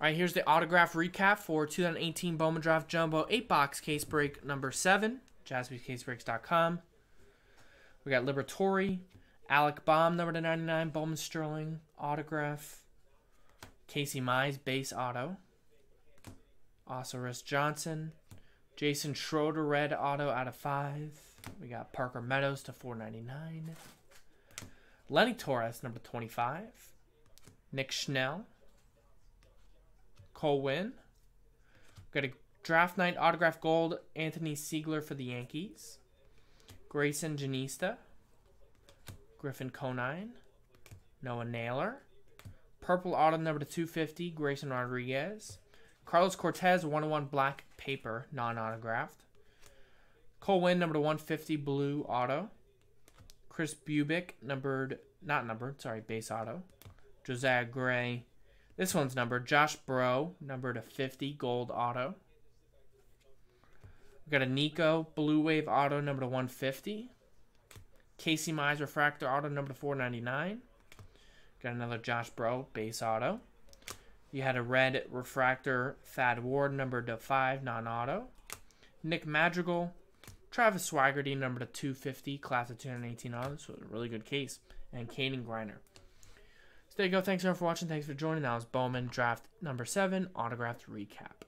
All right, here's the autograph recap for 2018 Bowman Draft Jumbo 8 box case break number 7, jaspyscasebreaks.com. We got Liberatore, Alec Bohm, number to 99, Bowman Sterling, autograph, Casey Mize, base auto, Osiris Johnson, Jason Schroeder, red auto out of 5. We got Parker Meadows to 499. Lenny Torres, number 25. Nick Schnell, Cole Winn. Got a draft night autograph gold, Anthony Seigler for the Yankees. Grayson Jenista. Griffin Conine. Noah Naylor. Purple auto number to 250, Grayson Rodriguez. Carlos Cortes, 101 black paper, non autographed. Cole Winn, number to 150, blue auto. Chris Bubic, numbered, not numbered, sorry, base auto. Josiah Gray, this one's numbered. Josh Breaux, number to 50, gold auto. We got a Nico Blue Wave auto, number to 150. Casey Mize Refractor auto, number to 499. Got another Josh Breaux, base auto. You had a red Refractor Thad Ward, number to 5, non auto. Nick Madrigal. Travis Swaggerty, number to 250, class of 2018 auto. So a really good case. And Kaden Griner there you go. Thanks everyone for watching. Thanks for joining. That was Bowman Draft number seven, autographed recap.